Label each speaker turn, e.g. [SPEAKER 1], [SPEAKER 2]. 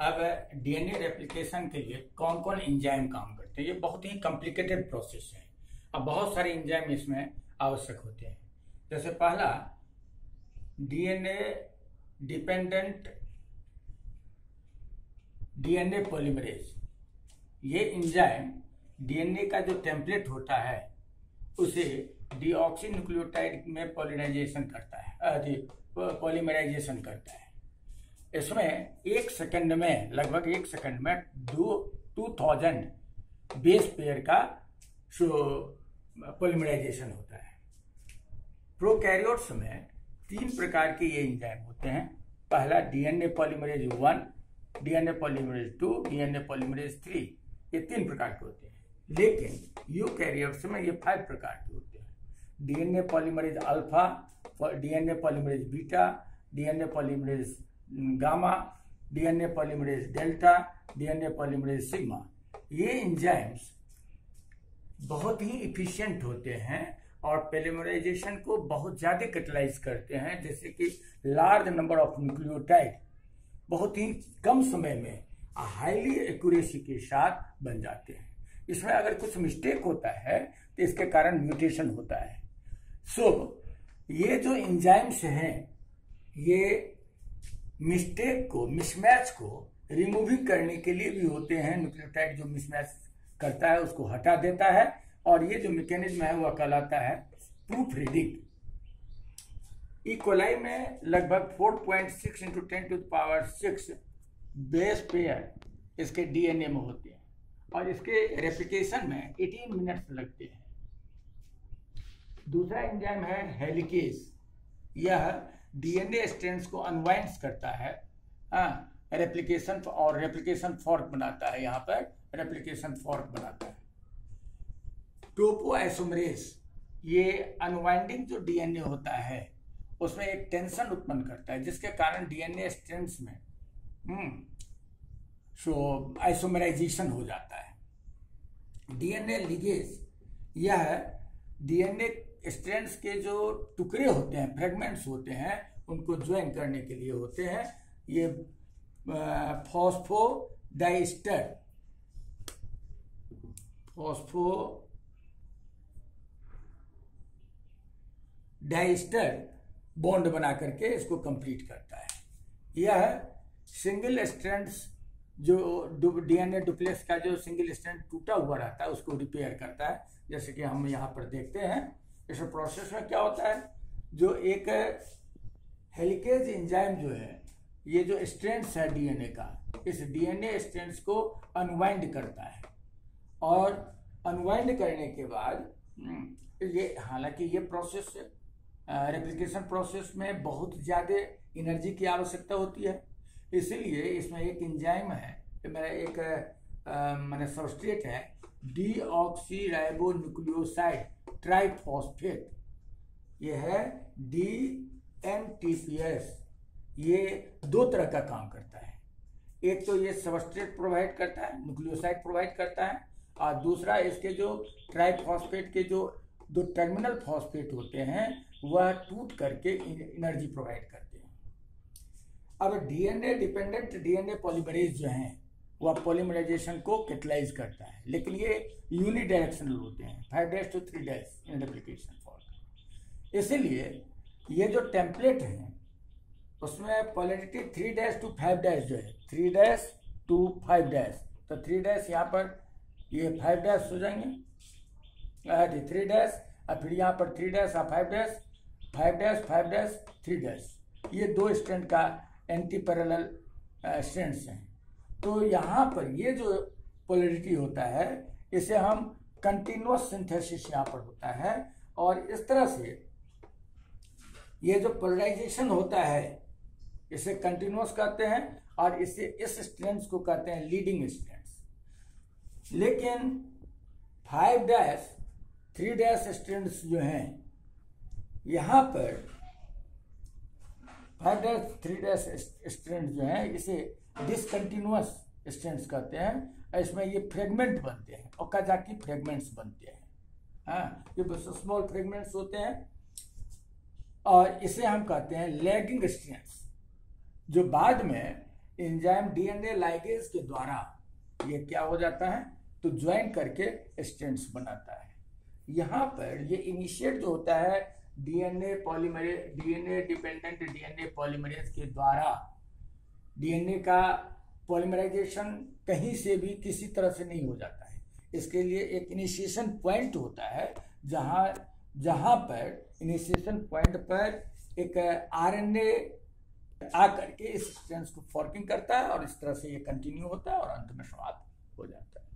[SPEAKER 1] अब DNA replication के लिए कौन कौन इंजाइम काम करते हैं? ये बहुत ही कॉम्प्लिकेटेड प्रोसेस है। अब बहुत सारे इंजाइम इसमें आवश्यक होते हैं। जैसे पहला, डीएनए डिपेंडेंट डीएनए पॉलीमरेज। ये इंजाइम डीएनए का जो टेम्पलेट होता है, उसे डीऑक्सी न्यूक्लियोटाइड में पॉलिमराइजेशन करता है पॉलीमराइजेशन करता है। इसमें एक सेकंड में, लगभग एक सेकंड में दो टू थाउज़ेंड बेस पेयर का पॉलीमराइजेशन होता है। प्रोकैरियोट्स में तीन प्रकार के ये इंजाइम होते हैं। पहला DNA polymerase one DNA polymerase two DNA polymerase three ये तीन प्रकार के होते हैं। लेकिन यू कैरियर्स में ये फाइव प्रकार के होते हैं। DNA polymerase alpha DNA polymerase beta DNA polymerase gamma DNA polymerase delta DNA polymerase sigma ये इंजाइम्स बहुत ही इफिशियंट होते हैं और पेलिमराइजेशन को बहुत ज़्यादा कैटलाइज करते हैं जैसे कि लार्ज नंबर ऑफ़ न्यूक्लियोटाइड बहुत ही कम समय में हाईली एक्यूरेसी के साथ बन जाते हैं। इसमें अगर कुछ मिस्टेक होता है तो इसके कारण म्यूटेशन होता है। सो so, ये जो इंजाइम्स हैं ये मिस्टेक को मिसमैच को रिमूविंग करने के लिए भी होते हैं न्यूक्लियोटाइड जो मिसमैच करता है, उसको हटा देता है और ये जो मैकेनिज्म है, वह कहलाता है प्रूफ रीडिंग इकोलाई में लगभग 4.6 point six into ten to power six base pair इसके डीएनए में होते हैं और इसके रेप्लिकेशन में 18 मिनट्स लगते हैं। दूसरा एंजाइम है हेलिकेस यह डीएनए स्ट्रेंस को अनवाइंड करता है रेप्लिकेशन और रेप्लिकेशन फॉर्क बनाता है, यहाँ पर रेप्लिकेशन फॉर्क बनाता है। टोपो आइसोमरेस ये अनवाइंडिंग जो डीएनए होता है, उसमें एक टेंशन उत्पन्न करता है, जिसके कारण डीएनए स्ट्रेंस में सो आइसोमराइजेशन हो जाता है। डीएनए लिगेज यह डीएनए स्ट्रेंड्स के जो टुकड़े होते हैं फ्रेगमेंट्स होते हैं उनको ज्वाइन करने के लिए होते हैं। ये phosphodiester phosphodiester bond बना करके इसको कंप्लीट करता है। यह सिंगल स्ट्रेंड्स जो डीएनए डुप्लेक्स का जो सिंगल स्ट्रेंड टूटा हुआ रहता है, उसको रिपेयर करता है। जैसे कि हम यहाँ पर देखते हैं, इस प्रोसेस में क्या होता है? जो एक हेलिकेज इंजाइम जो है, ये जो स्ट्रेंड्स है डीएनए का, इस डीएनए स्ट्रेंड्स को अनवाइंड करता है। और अनवाइंड करने के बाद ये, हालाँकि ये प्रोसेस रेप्लिकेशन प्रोसेस में बहुत ज़्यादा एनर्जी की आवश्यकता होती है। इसीलिए इसमें एक इंजाइम है मेरा एक मैंने सबस्ट्रेट है deoxyribonucleoside triphosphate यह है डी एस ये दो तरह का काम करता है। एक तो ये सबस्ट्रेट प्रोवाइड करता है न्यूक्लियोसाइड प्रोवाइड करता है, और दूसरा इसके जो ट्राइफॉस्फेट के जो दो टर्मिनल फॉस्फेट होते हैं, वह टूट करके एनर्जी प्रोवाइड करते हैं। अब डीएनए डिपेंडेंट डीएनए पॉलीमरेज जो हैं, वह पॉलीमराइजेशन को कैटलाइज करता है। लेकिन ये यूनि डायरेक्शनल होते हैं five dash to three dash in replication for इसीलिए ये जो टेम्पलेट है, उसमें polarity three dash to five dash जो है three dash to five dash तो थ्री डैश यहाँ पर, ये फाइव डैश हो जाएँगे। थ्री डैश और फिर यहाँ पर थ्री डैश और five dash five dash five dash three dash ये दो स्टैंड का एंटी पैरल स्टैंड्स हैं। तो यहाँ पर ये जो पोलरिटी होता है, इसे हम कंटिन्यूस सिंथेसिस यहाँ पर होता है, और इस तरह से ये जो पोलराइजेशन होता है, इसे कंटिन्यूस कहते हैं और इसे इस स्ट्रेंड्स को कहते हैं लीडिंग स्ट्रेंड्स लेकिन five dash three dash strands जो हैं, यहाँ पर five dash three dash strand जो है, इसे डिसकंटिन्यूस स्ट्रेंड्स कहते हैं इसमें ये फ्रेगमेंट बनते हैं ओकाजाकी फ्रेगमेंट्स बनते हैं। हाँ ये स्मॉल फ्रेगमेंट्स होते हैं। और इसे हम कहते हैं लैगिंग स्ट्रेंड्स जो बाद में एंजाइम डीएनए लाइगेज के द्वारा ये क्या हो जाता है? तो ज्वाइन करके स्टेंट्स बनाता है। यहाँ पर ये इनिशिएट जो होता है DNA polymerase DNA dependent DNA polymerase के द्वारा डीएनए का पॉलीमराइजेशन कहीं से भी किसी तरह से नहीं हो जाता है। इसके लिए एक इनिशिएशन पॉइंट होता है, जहाँ जहाँ पर इनिशिएशन पॉइंट पर एक आरएनए आकर के इस स्ट्रेंस को फॉर्किंग करता है और इस तरह से ये कंटिन्यू होता है और अंत में समाप्त हो जाता है।